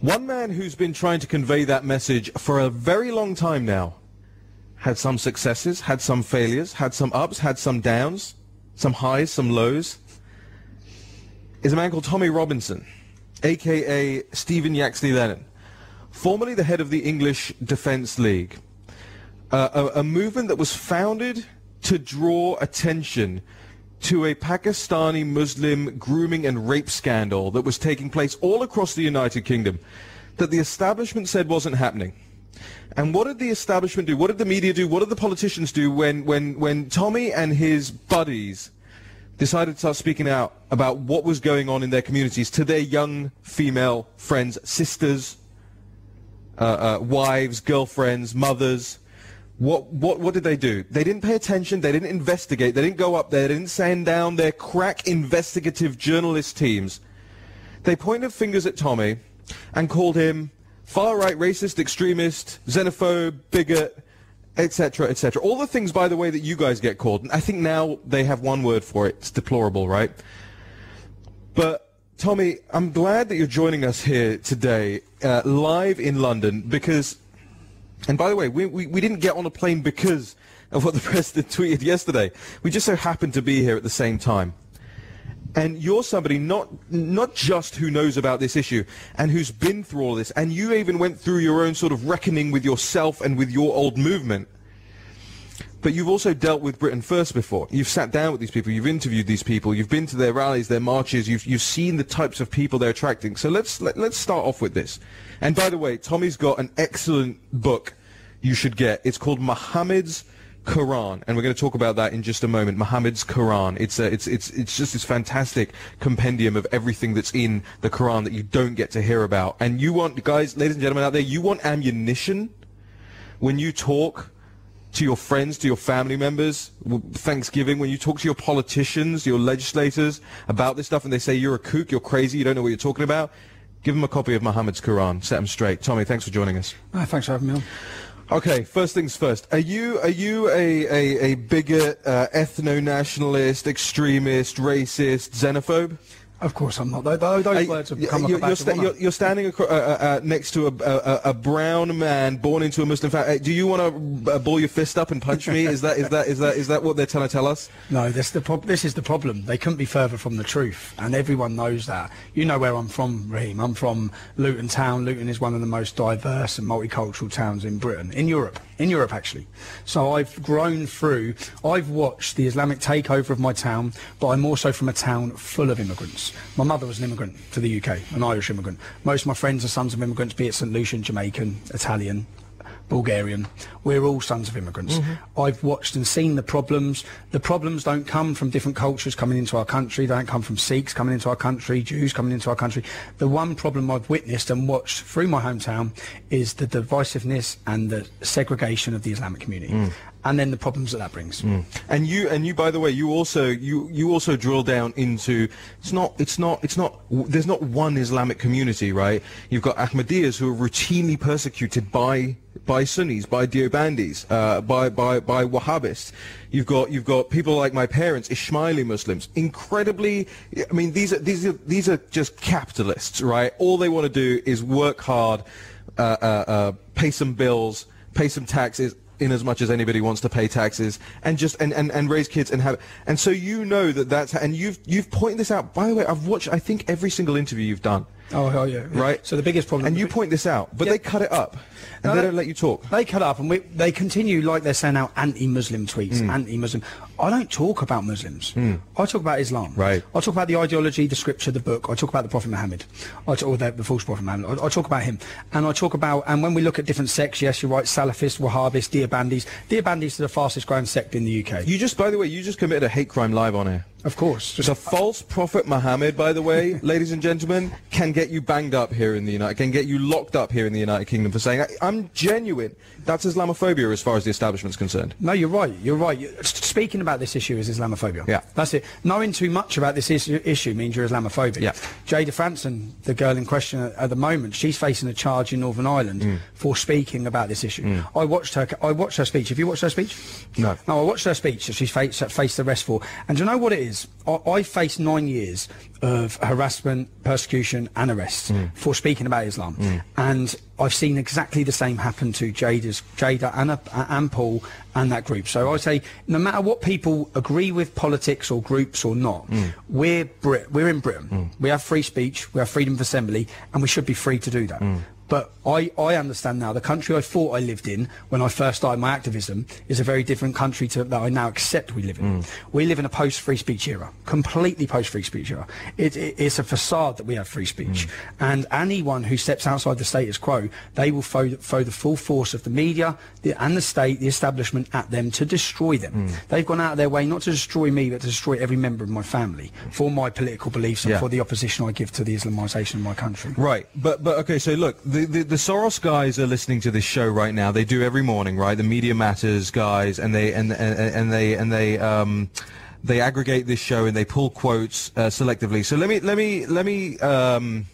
One man who's been trying to convey that message for a very long time now. Had some successes, had some failures, had some ups, had some downs, some highs, some lows, is a man called Tommy Robinson, aka Stephen Yaxley Lennon, formerly the head of the English Defence League, uh, a, a movement that was founded to draw attention to a Pakistani Muslim grooming and rape scandal that was taking place all across the United Kingdom that the establishment said wasn't happening. And what did the establishment do? What did the media do? What did the politicians do when, when, when Tommy and his buddies decided to start speaking out about what was going on in their communities to their young female friends, sisters, uh, uh, wives, girlfriends, mothers? What, what, what did they do? They didn't pay attention. They didn't investigate. They didn't go up there. They didn't send down their crack investigative journalist teams. They pointed fingers at Tommy and called him far-right racist, extremist, xenophobe, bigot, etc., etc. All the things, by the way, that you guys get called. And I think now they have one word for it. It's deplorable, right? But Tommy, I'm glad that you're joining us here today, uh, live in London, because, and by the way, we, we, we didn't get on a plane because of what the president tweeted yesterday. We just so happened to be here at the same time. And you're somebody not not just who knows about this issue and who's been through all this, and you even went through your own sort of reckoning with yourself and with your old movement. But you've also dealt with Britain First before. You've sat down with these people, you've interviewed these people, you've been to their rallies, their marches, you've you've seen the types of people they're attracting. So let's let, us let us start off with this. And by the way, Tommy's got an excellent book you should get. It's called Muhammad's Quran, and we're going to talk about that in just a moment. Muhammad's Quran. It's a, it's it's it's just this fantastic compendium of everything that's in the Quran that you don't get to hear about. And you want, guys, ladies and gentlemen out there, you want ammunition when you talk to your friends, to your family members, Thanksgiving, when you talk to your politicians, your legislators about this stuff, and they say you're a kook, you're crazy, you don't know what you're talking about. Give them a copy of Muhammad's Quran. Set them straight. Tommy, thanks for joining us. Oh, thanks for having me on. Okay, first things first. Are you are you a a, a bigot, uh, ethno nationalist, extremist, racist, xenophobe? Of course I'm not. Those, those words have come you're, you're, sta you're, you're, standing uh, uh, uh, next to a, a, a, brown man born into a Muslim family. Do you want to uh, ball your fist up and punch me? is that is that is that is that what they're trying to tell us? No, this the this is the problem. They couldn't be further from the truth, and everyone knows that. You know where I'm from, Raheem. I'm from Luton Town. Luton is one of the most diverse and multicultural towns in Britain, in Europe, in Europe actually. So I've grown through. I've watched the Islamic takeover of my town, but I'm also from a town full of immigrants. My mother was an immigrant to the UK, an Irish immigrant. Most of my friends are sons of immigrants, be it St. Lucian, Jamaican, Italian, Bulgarian. We're all sons of immigrants. Mm-hmm. I've watched and seen the problems. The problems don't come from different cultures coming into our country. They don't come from Sikhs coming into our country, Jews coming into our country. The one problem I've witnessed and watched through my hometown is the divisiveness and the segregation of the Islamic community. Mm and then the problems that that brings. Mm. And you, and you, by the way, you also you you also drill down into it's not it's not it's not there's not one Islamic community, right? You've got Ahmadiyas who are routinely persecuted by by Sunnis, by Deobandis, uh, by by by Wahhabists. You've got you've got people like my parents, Ismaili Muslims, incredibly. I mean, these are these are these are just capitalists, right? All they want to do is work hard, uh, uh, uh pay some bills, pay some taxes in as much as anybody wants to pay taxes and just and, and, and raise kids and have and so you know that that's and you've you've pointed this out by the way I've watched I think every single interview you've done Oh, hell yeah. Right? So the biggest problem... And you point this out, but yeah. they cut it up. And no, they, they, don't let you talk. They cut up, and we, they continue, like they're saying out, anti-Muslim tweets, mm. anti-Muslim. I don't talk about Muslims. Mm. I talk about Islam. Right. I talk about the ideology, the scripture, the book. I talk about the Prophet Muhammad. I talk, or the, the false Prophet Muhammad. I, I, talk about him. And I talk about, and when we look at different sects, yes, you're right, Salafists, Wahhabis, Deobandis. Deobandis are the fastest growing sect in the UK. You just, by the way, you just committed a hate crime live on air. Of course. The false prophet Muhammad, by the way, ladies and gentlemen, can get you banged up here in the United, can get you locked up here in the United Kingdom for saying, I'm genuine. That's Islamophobia as far as the establishment's concerned. No, you're right. You're right. Speaking about this issue is Islamophobia. Yeah. That's it. Knowing too much about this issue, issue means you're Islamophobic. Yeah. Jayda Fransen, the girl in question at, at the moment, she's facing a charge in Northern Ireland Mm. for speaking about this issue. I watched her. I watched her speech. Have you watched her speech? No. No, I watched her speech that she's faced, faced arrest for. And do you know what it is? I, I faced nine years of harassment, persecution, and arrests Mm. for speaking about Islam. And I've seen exactly the same happen to Jayda's, Jayda and, uh, and Paul and that group. So I say, no matter what people agree with politics or groups or not, Mm. we're Brit- we're in Britain. We have free speech, we have freedom of assembly, and we should be free to do that. Mm. But I, I understand now the country I thought I lived in when I first started my activism is a very different country to that I now accept we live in. Mm. We live in a post-free speech era, completely post-free speech era. It, it, it's a facade that we have free speech, Mm. and anyone who steps outside the status quo, they will throw, throw the full force of the media the, and the state, the establishment, at them to destroy them. Mm. They've gone out of their way not to destroy me, but to destroy every member of my family for my political beliefs and Yeah. for the opposition I give to the Islamisation of my country. Right, but but okay. So look, the, the Soros guys are listening to this show right now. They do every morning, right? The Media Matters guys, and they and and, and they and they um they aggregate this show and they pull quotes uh, selectively. So let me let me let me um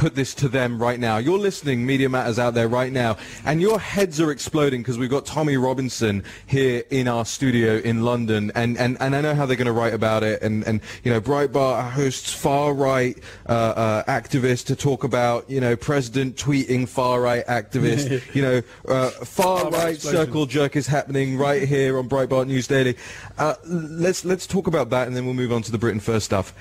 put this to them right now. You're listening, Media Matters out there right now, and your heads are exploding because we've got Tommy Robinson here in our studio in London, and, and, and I know how they're going to write about it. And, and you know, Breitbart hosts far-right uh, uh, activists to talk about, you know, President tweeting far-right activists. you know, uh, far-right explosion. circle jerk is happening right here on Breitbart News Daily. Uh, let's let's talk about that, and then we'll move on to the Britain First stuff.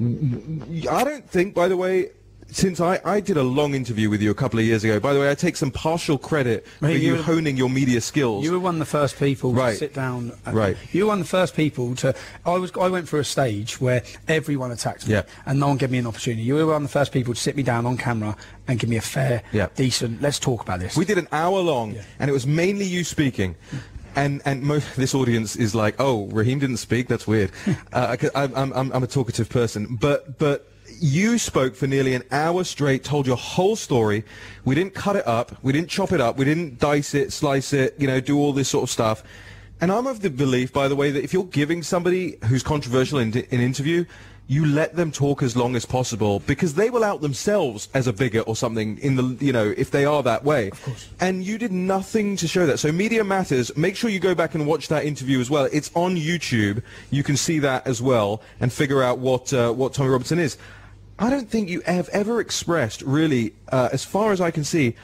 I don't think, by the way, since I, I did a long interview with you a couple of years ago, by the way, I take some partial credit for you you honing your media skills. You were one of the first people Right. to sit down. and- Right. You were one of the first people to. I was. I went through a stage where everyone attacked me, Yeah. and no one gave me an opportunity. You were one of the first people to sit me down on camera and give me a fair, Yeah. decent. Let's talk about this. We did an hour long, and it was mainly you speaking. And and mo- this audience is like, oh, Raheem didn't speak. That's weird. uh, I'm, I'm I'm I'm a talkative person, but but you spoke for nearly an hour straight, told your whole story. We didn't cut it up. We didn't chop it up. We didn't dice it, slice it. You know, do all this sort of stuff. And I'm of the belief, by the way, that if you're giving somebody who's controversial in an interview, you let them talk as long as possible because they will out themselves as a bigot or something in the you know if they are that way. Of course. And you did nothing to show that. So Media Matters, make sure you go back and watch that interview as well. It's on YouTube. You can see that as well and figure out what uh, what Tommy Robertson is. I don't think you have ever expressed really, uh, as far as I can see,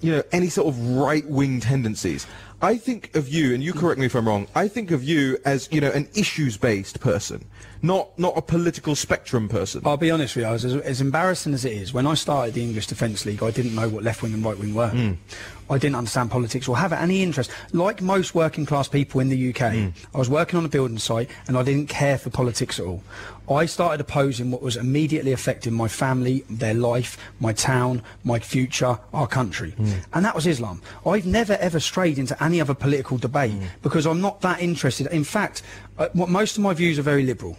you know, any sort of right-wing tendencies. I think of you, and you correct me if I'm wrong. I think of you as you know an issues-based person, not not a political spectrum person. I'll be honest with you, I was, as, as embarrassing as it is, when I started the English Defence League, I didn't know what left wing and right wing were. Hmm. I didn't understand politics or have any interest. Like most working class people in the UK, Hmm. I was working on a building site and I didn't care for politics at all. I started opposing what was immediately affecting my family, their life, my town, my future, our country. Hmm. And that was Islam. I've never ever strayed into any other political debate Hmm. because I'm not that interested. In fact, uh, what- most of my views are very liberal.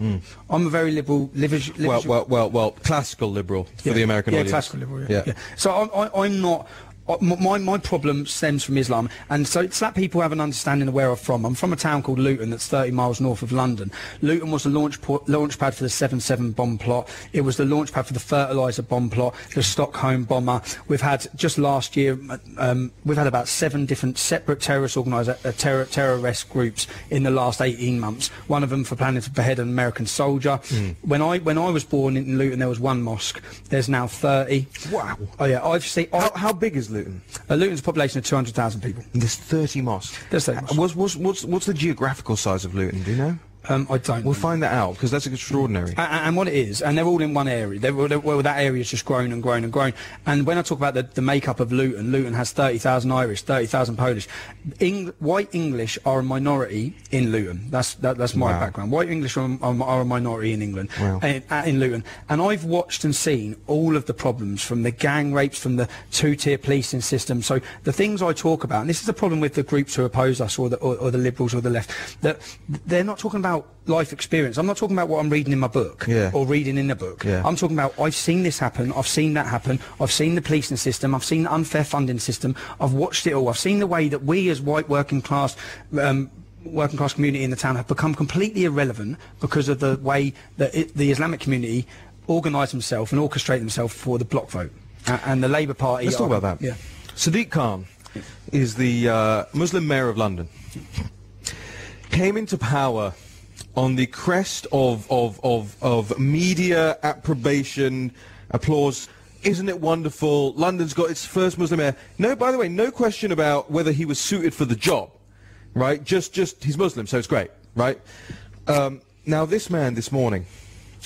I'm a very liberal, liver- Hmm. well, well, well, well, classical liberal for the American yeah, audience. classical liberal. Yeah. yeah. So I'm, I, I'm not. Uh, My, my problem stems from Islam, and so it's that people have an understanding of where I'm from. I'm from a town called Luton that's 30 miles north of London. Luton was the launch, po- launch pad for the 7-7 bomb plot. It was the launch pad for the fertiliser bomb plot, the Stockholm bomber. We've had, just last year, um, we've had about seven different separate terrorist organisa- uh, terror, terrorist groups in the last 18 months. One of them for planning to behead an American soldier. When I when I was born in Luton, there was one mosque. There's now 30. Wow. Oh yeah, I've seen. I, How, how big is Luton? Uh, Luton's a population of 200,000 people. There's 30 mosques. There's 30 mosques. What's, what's, what's, what's the geographical size of Luton? Do you know? Um, I don't. We'll know. find that out because that's extraordinary. A- a- and what it is, and they're all in one area. They're, they're- well, that area has just grown and grown and grown. And when I talk about the, the makeup of Luton, Luton has 30,000 Irish, 30,000 Polish. Eng- white English are a minority in Luton. That's that, that's my Wow. background. White English are, are, are a minority in England, Wow. in, uh, in Luton. And I've watched and seen all of the problems from the gang rapes, from the two-tier policing system. So the things I talk about, and this is the problem with the groups who oppose us, or the, or, or the liberals or the left, that they're not talking about life experience. I'm not talking about what I'm reading in my book Yeah. or reading in the book. Yeah. I'm talking about I've seen this happen, I've seen that happen, I've seen the policing system, I've seen the unfair funding system, I've watched it all, I've seen the way that we as white working class um, working class community in the town have become completely irrelevant because of the way that it, the Islamic community organise themselves and orchestrate themselves for the block vote. Uh, and the Labour Party. Let's talk about that. Yeah. Sadiq Khan is the uh, Muslim mayor of London. Came into power on the crest of, of, of, of media approbation, applause. Isn't it wonderful? London's got its first Muslim mayor. No, by the way, no question about whether he was suited for the job, right? Just, just he's Muslim, so it's great, right? Um, now, this man this morning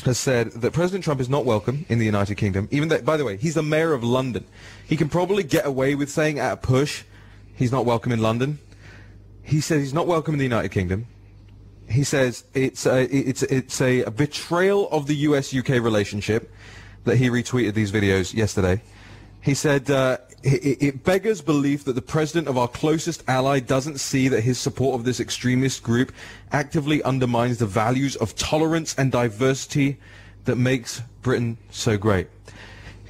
has said that President Trump is not welcome in the United Kingdom. Even though, by the way, he's the mayor of London. He can probably get away with saying at a push he's not welcome in London. He says he's not welcome in the United Kingdom. He says it's a, it's it's a, betrayal of the U.S.-UK relationship that he retweeted these videos yesterday. He said uh, it, it beggars belief that the president of our closest ally doesn't see that his support of this extremist group actively undermines the values of tolerance and diversity that makes Britain so great.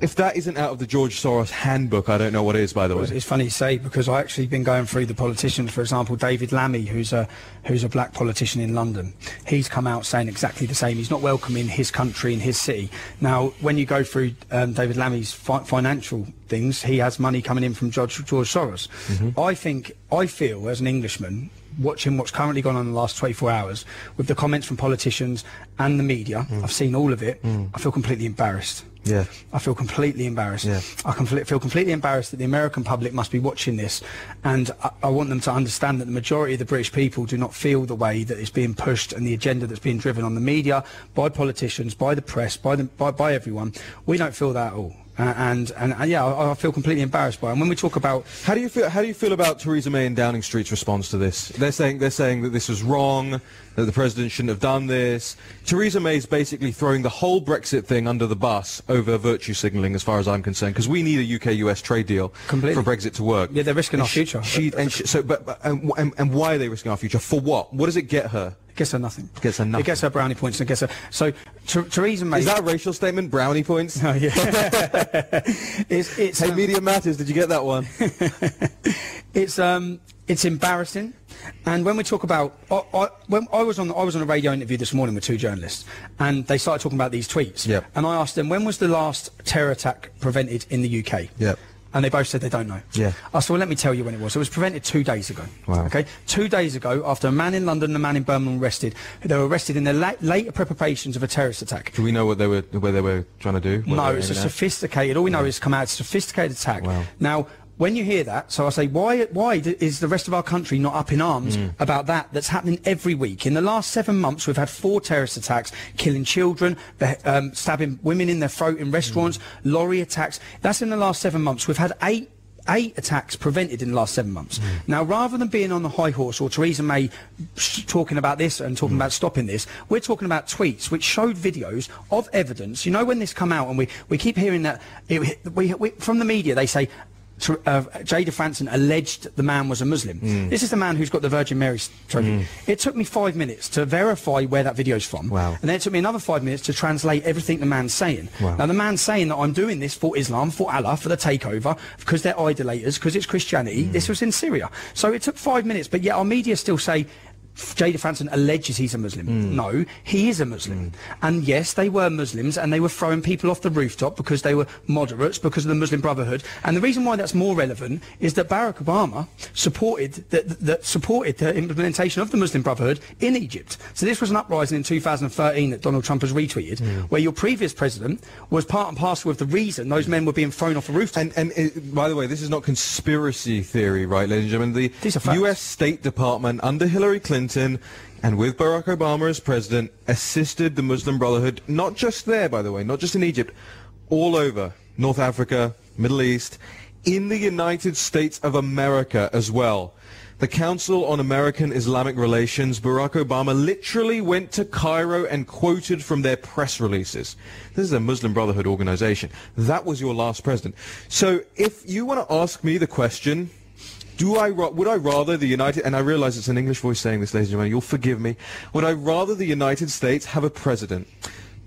If that isn't out of the George Soros handbook, I don't know what is, by the way. It's funny you say because I actually been going through the politicians. For example, David Lammy, who's a who's a black politician in London, he's come out saying exactly the same. He's not welcome in his country in his city. Now, when you go through um, David Lammy's fi- financial things, he has money coming in from George, George Soros. I think I feel as an Englishman. Watching what's currently gone on in the last 24 hours with the comments from politicians and the media, mm. I've seen all of it. Mm. I feel completely embarrassed. Yeah. I feel completely embarrassed. Yeah. I feel completely embarrassed that the American public must be watching this, and I, I want them to understand that the majority of the British people do not feel the way that it's being pushed and the agenda that's being driven on the media, by politicians, by the press, by, the, by, by everyone. We don't feel that at all. Uh, and, and, and yeah, I, I feel completely embarrassed by it. And when we talk about How do you feel? How do you feel about Theresa May and Downing Street's response to this? They're saying they're saying that this was wrong, that the president shouldn't have done this. Theresa May is basically throwing the whole Brexit thing under the bus over virtue signalling, as far as I'm concerned, because we need a UK-US trade deal Completely. for Brexit to work. Yeah, they're risking And our she- future. She, and she, so, but, but and, and, and why are they risking our future? For what? What does it get her? Gets her nothing. Gets her nothing. It gets her brownie points and gets her. So Ther- Theresa May. Is that a racial statement? Brownie points. Oh, yeah. it's, it's, Hey, um, Media Matters. Did you get that one? It's um, it's embarrassing. And when we talk about, I, I, when I was on, I was on a radio interview this morning with two journalists, and they started talking about these tweets. Yep. And I asked them, when was the last terror attack prevented in the UK? Yep. And they both said they don't know. Yeah. I said, well, let me tell you when it was. It was prevented two days ago. Wow. Okay. Two days ago, after a man in London and a man in Birmingham were arrested, they were arrested in the la- later preparations of a terrorist attack. Do we know what they were, what they were trying to do? No, it's a at? sophisticated. All we know is come out. It's a sophisticated attack. Wow. Now, when you hear that, so I say, why, why is the rest of our country not up in arms Mm. about that? That's happening every week. In the last seven months, we've had four terrorist attacks, killing children, um, stabbing women in their throat in restaurants, Mm. lorry attacks. That's in the last seven months. We've had eight. Eight attacks prevented in the last seven months. Mm. Now, rather than being on the high horse or Theresa May sh- talking about this and Mm. talking about stopping this, we're talking about tweets which showed videos of evidence. You know, when this come out and we, we keep hearing that it, we, we, from the media, they say uh, Jayda Fransen alleged the man was a Muslim. Mm. This is the man who's got the Virgin Mary's trophy. It took me five minutes to verify where that video's from. Wow. And then it took me another five minutes to translate everything the man's saying. Wow. Now, the man's saying that I'm doing this for Islam, for Allah, for the takeover, because they're idolaters, because it's Christianity. Mm. This was in Syria. So it took five minutes, but yet our media still say Jayda Fransen alleges he's a Muslim. Mm. No, he is a Muslim. And yes, they were Muslims and they were throwing people off the rooftop because they were moderates, because of the Muslim Brotherhood. And the reason why that's more relevant is that Barack Obama supported that, that supported the implementation of the Muslim Brotherhood in Egypt. So this was an uprising in 2013 that Donald Trump has retweeted, Mm. where your previous president was part and parcel of the reason those men were being thrown off the rooftop. And, and it, by the way, this is not conspiracy theory, right, ladies and gentlemen? The These are facts. U.S. State Department under Hillary Clinton and with Barack Obama as president assisted the Muslim Brotherhood, not just there, by the way, not just in Egypt, all over North Africa, Middle East, in the United States of America as well. The Council on American Islamic Relations, Barack Obama literally went to Cairo and quoted from their press releases. This is a Muslim Brotherhood organization. That was your last president. So if you want to ask me the question, do I would I rather the United and I realize it's an English voice saying this, ladies and gentlemen, you'll forgive me. Would I rather the United States have a president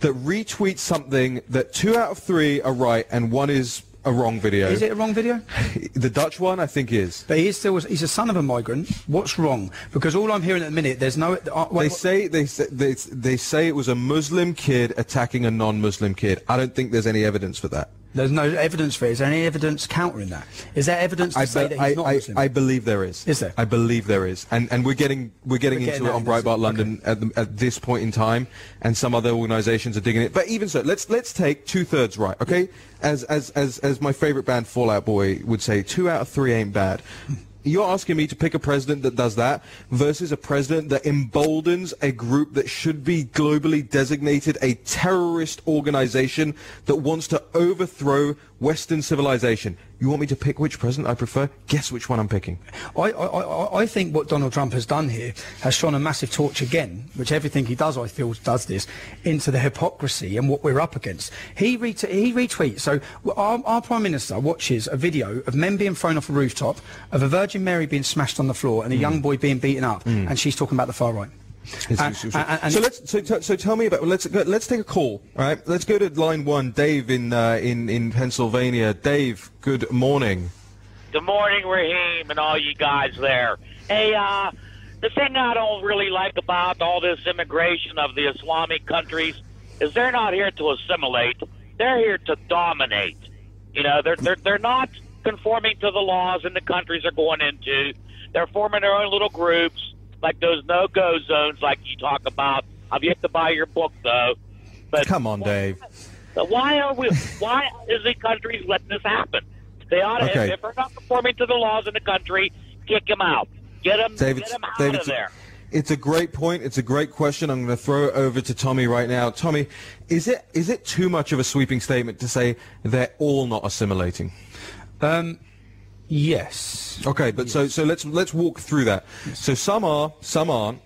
that retweets something that two out of three are right and one is a wrong video. Is it a wrong video? The Dutch one, I think, is. But he is still he's a son of a migrant. What's wrong? Because all I'm hearing at the minute, there's no. Uh, They say they say they, they say it was a Muslim kid attacking a non-Muslim kid. I don't think there's any evidence for that. There's no evidence for it. Is there any evidence countering that? Is there evidence to I, say that he's I, not I, Muslim? I believe there is. Is there? I believe there is, and and we're getting we're getting We're into getting it on Breitbart London at, the, at this point in time, and some other organisations are digging it. But even so, let's let's take two thirds right, okay? As as as as my favourite band Fall Out Boy would say, two out of three ain't bad. You're asking me to pick a president that does that versus a president that emboldens a group that should be globally designated a terrorist organization that wants to overthrow Western civilization. You want me to pick which president I prefer? Guess which one I'm picking. I, I, I, I think what Donald Trump has done here has shone a massive torch again, which everything he does, I feel, does this, into the hypocrisy and what we're up against. He, ret- he retweets, so our, our Prime Minister watches a video of men being thrown off a rooftop, of a Virgin Mary being smashed on the floor, and a hmm. young boy being beaten up, hmm. and she's talking about the far right. It's- And- it's- and- and- so let's so, so, so tell me about let's go, let's take a call. All right, let's go to line one. Dave in uh, in in Pennsylvania. Dave, good morning. Good morning, Raheem, and all you guys there. Hey, uh, the thing I don't really like about all this immigration of the Islamic countries is they're not here to assimilate; they're here to dominate. You know, they're they're they're not conforming to the laws in the countries they're going into. They're forming their own little groups, like those no-go zones, like you talk about. I've yet to buy your book though. But Come on, Dave. so why are we? Why is the country letting this happen? They ought to. Okay. If they're not conforming to the laws in the country, kick them out. Get them. David, get them out David, of there. It's a great point. It's a great question. I'm going to throw it over to Tommy right now. Tommy, is it is it too much of a sweeping statement to say they're all not assimilating? Um, yes. Okay, but so so let's let's walk through that. So some are, some aren't.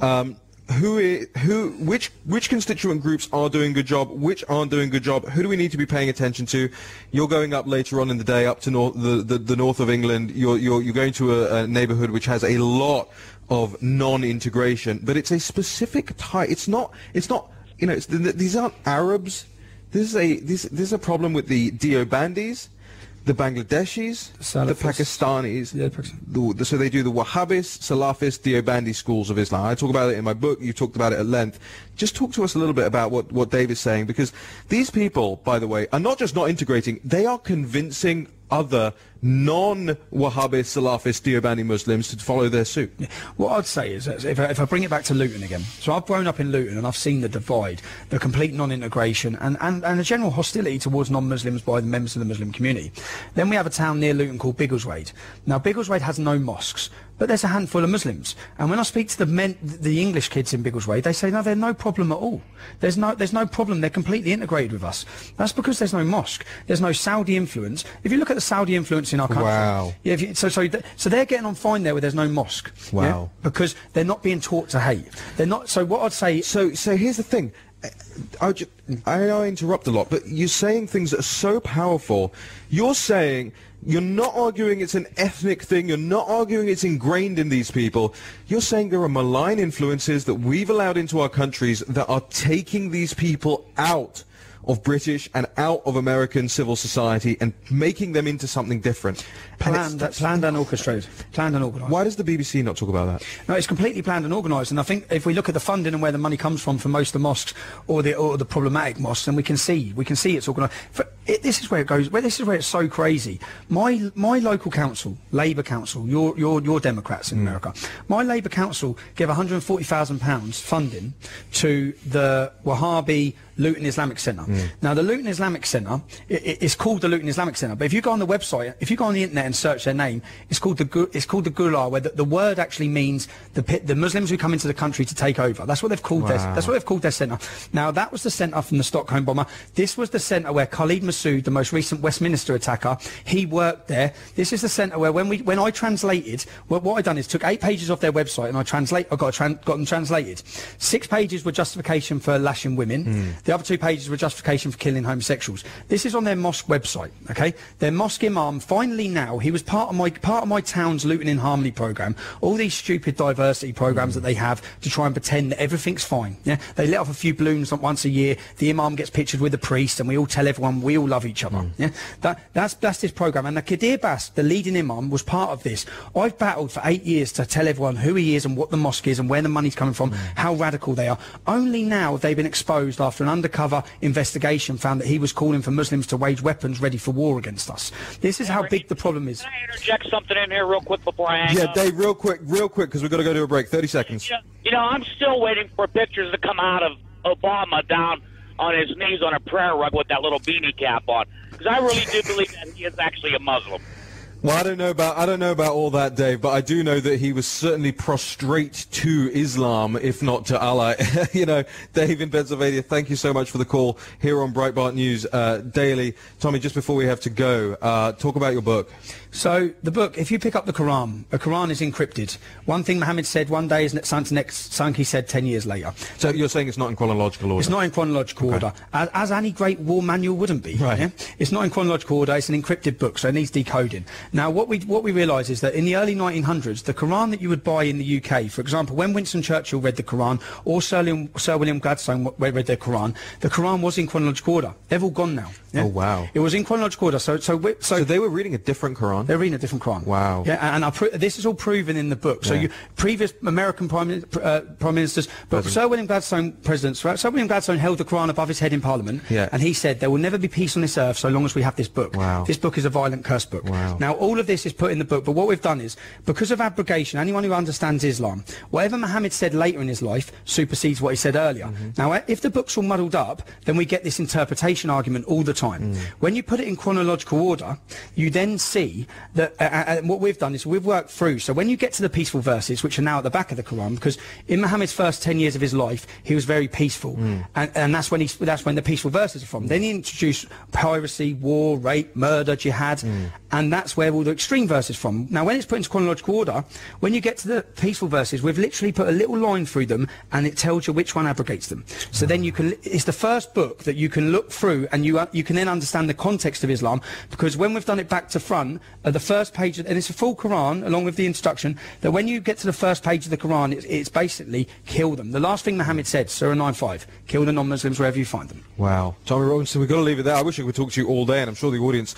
Um, who i- who which which constituent groups are doing a good job? Which aren't doing a good job? Who do we need to be paying attention to? You're going up later on in the day up to north, the, the the north of England. You're you're you're going to a, a neighbourhood which has a lot of non-integration, but it's a specific type. It's not it's not you know it's, th- th- these aren't Arabs. This is a this this is a problem with the Deobandis, the Bangladeshis, the Pakistanis. Yeah. The, the- so they do the Wahhabis, Salafist, Deobandi schools of Islam. I talk about it in my book. You talked about it at length. Just talk to us a little bit about what, what Dave is saying, because these people, by the way, are not just not integrating, they are convincing other non-Wahhabist, Salafist, Deobandi Muslims to follow their suit. What I'd say is, if I, if I bring it back to Luton again, so I've grown up in Luton and I've seen the divide, the complete non-integration, and, and, and a general hostility towards non-Muslims by the members of the Muslim community. Then we have a town near Luton called Biggleswade. Now, Biggleswade has no mosques, but there's a handful of Muslims. And when I speak to the men, the English kids in Biggleswade, they say, no, there's no problem at all. There's no, there's no problem. They're completely integrated with us. That's because there's no mosque. There's no Saudi influence. If you look at the Saudi influence in our country, Wow. yeah, if you, so so so they're getting on fine there where there's no mosque. yeah? Wow. because they're not being taught to hate. They're not. So what I'd say. So, so here's the thing. I, ju- I know I interrupt a lot, but you're saying things that are so powerful. You're saying you're not arguing it's an ethnic thing. You're not arguing it's ingrained in these people. You're saying there are malign influences that we've allowed into our countries that are taking these people out of British and out of American civil society and making them into something different. And it's- Planned, planned and orchestrated. Planned and organised. why does the BBC not talk about that? No, it's completely planned and organised. And I think if we look at the funding and where the money comes from for most of the mosques or the or the problematic mosques, then we can see we can see it's organised. It, this is where it goes. Where this is where it's so crazy. My my local council, Labour Council, your your your Democrats in hmm. America, my Labour Council gave 140 thousand pounds funding to the Wahhabi Luton Islamic Centre. Hmm. Now the Luton Islamic Centre i i- it's called the Luton Islamic Centre, but if you go on the website, if you go on the internet and search their name, it's called the it's called the Gular, where the, the word actually means the the Muslims who come into the country to take over. That's what they've called their that's what they've called their centre. Now that was the centre from the Stockholm bomber. This was the centre where Khalid Masood, the most recent Westminster attacker, he worked there. This is the centre where when we when I translated, what, what I done is took eight pages off their website and I translate I got tran- got them translated. Six pages were justification for lashing women. Hmm. The other two pages were justification for killing homosexuals. This is on their mosque website. Okay, their mosque imam finally now he was part of my part of my town's Luton in Harmony program. All these stupid diversity programs that they have to try and pretend that everything's fine. Yeah, they let off a few balloons once a year. The imam gets pictured with the priest, and we all tell everyone we all love each other. Mm. Yeah, that that's that's this program. And the Qadeer Baksh, the leading imam, was part of this. I've battled for eight years to tell everyone who he is and what the mosque is and where the money's coming from, mm. how radical they are. Only now they've been exposed after an undercover investigation found that he was calling for Muslims to wage weapons ready for war against us. This is how big the problem is. Can I interject something in here real quick before I hang Yeah, up? Dave, real quick, real quick, because we've got to go to a break. 30 seconds. You know, you know, I'm still waiting for pictures to come out of Obama down on his knees on a prayer rug with that little beanie cap on, because I really do believe that he is actually a Muslim. Well, I don't know about I don't know about all that, Dave, but I do know that he was certainly prostrate to Islam, if not to Allah. you know, Dave in Pennsylvania, thank you so much for the call here on Breitbart News uh, Daily. Tommy, just before we have to go, uh, talk about your book. So the book, if you pick up the Quran, the Quran is encrypted. One thing Muhammad said one day is next something he said ten years later. So you're saying it's not in chronological order? It's not in chronological order, as, as any great war manual wouldn't be. Right. yeah? It's not in chronological order. It's an encrypted book, so it needs decoding. Now, what we what we realise is that in the early 1900s, the Quran that you would buy in the UK, for example, when Winston Churchill read the Quran or Sir, William- Sir William Gladstone w- read the Quran, the Quran was in chronological order. They've all gone now. yeah? Oh, wow. It was in chronological order. So so we- So they were reading a different Quran? they're reading a different Quran. Wow. Yeah, and I pro- this is all proven in the book. So Yeah. you previous American prime, uh, prime ministers, but Sir William Gladstone, presidents, right? Sir William Gladstone held the Quran above his head in Parliament, Yeah. and he said there will never be peace on this earth so long as we have this book. Wow. This book is a violent curse book. Wow. Now all of this is put in the book, but what we've done is because of abrogation, anyone who understands Islam, whatever Muhammad said later in his life supersedes what he said earlier. Mm-hmm. Now, uh, if the book's all muddled up, then we get this interpretation argument all the time. Mm. When you put it in chronological order, you then see that uh, uh, uh, what we've done is we've worked through. So when you get to the peaceful verses, which are now at the back of the Quran, because in Muhammad's first ten years of his life, he was very peaceful, Mm. and, and that's when he that's when the peaceful verses are from. Then he introduced piracy, war, rape, murder, jihad, Mm. and that's where all the extreme verses from. Now, when it's put into chronological order, when you get to the peaceful verses, we've literally put a little line through them, and it tells you which one abrogates them. So then you can. It's the first book that you can look through, and you uh, you can then understand the context of Islam. Because when we've done it back to front, uh, the first page, and it's a full Quran along with the introduction. That when you get to the first page of the Quran, it's, it's basically kill them. The last thing Muhammad said, Surah 9:5, kill the non-Muslims wherever you find them. Wow. Tommy Robinson, we've got to leave it there. I wish I could talk to you all day, and I'm sure the audience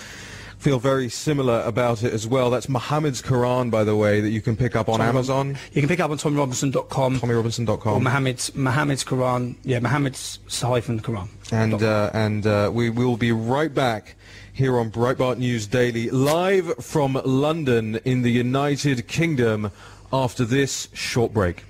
feel very similar about it as well. That's Muhammad's Quran, by the way, that you can pick up on Amazon, You can pick up on TommyRobinson.com. or. Muhammad's Muhammad's Quran, yeah, Muhammad's hyphen Quran. And, uh, and uh, we will be right back here on Breitbart News Daily, live from London in the United Kingdom after this short break.